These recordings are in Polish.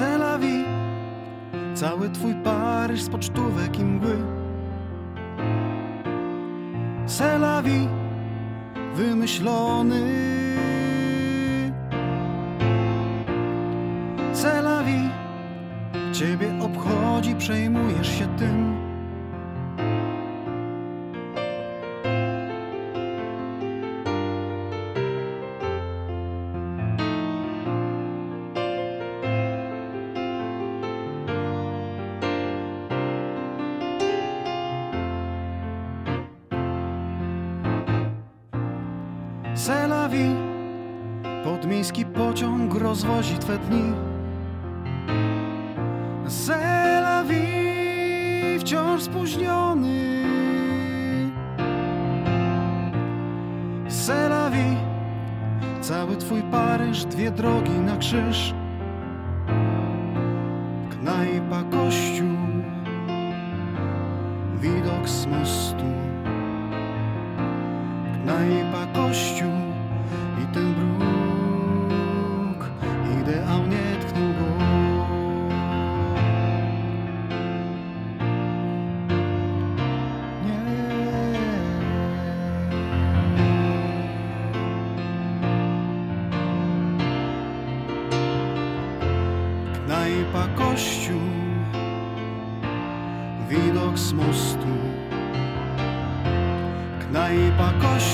La vie Cały twój Paryż z pocztówek i mgły. Vie Wymyślony. La vie Ciebie obchodzi, przejmujesz się tym Vie Podmiejski pociąg rozwozi twe dni. Vie Wciąż spóźniony. Vie Cały twój Paryż, dwie drogi na krzyż. Knajpa, kościół Widok z mostu Knajpa, kościół i ten bruk. Ideał nie tknął go. Nie. Knajpa, kościół Widok z mostu. Knajpa, kościół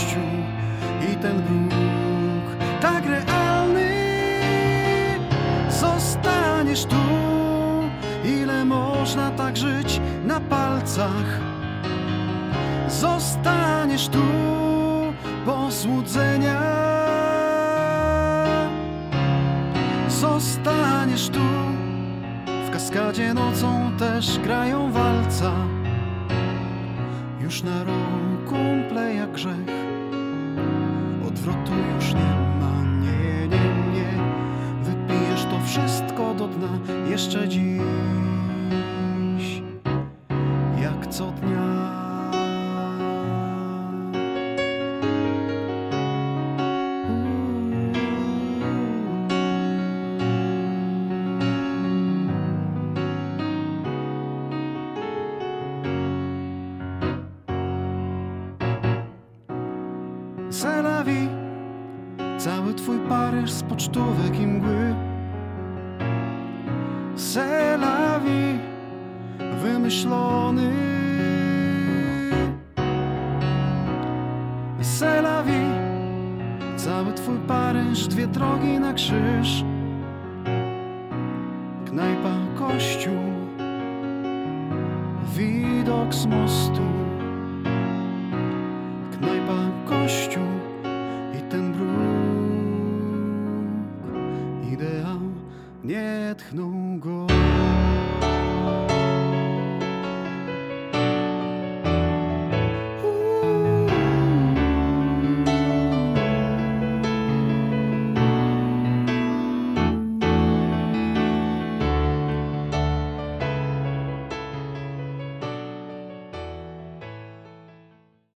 ten bruk tak realny. Zostaniesz tu Ile można tak żyć na palcach. Zostaniesz tu po złudzenia Zostaniesz tu W kaskadzie nocą też grają walca. Już na rok kumple jak grzech Odwrotu już nie ma, nie, nie, nie. Wypijesz to wszystko do dna jeszcze dziś Vie Cały twój Paryż z pocztówek i mgły. Vie Wymyślony. Vie Cały twój Paryż, dwie drogi na krzyż. Knajpa, kościół Widok z mostu 그놈과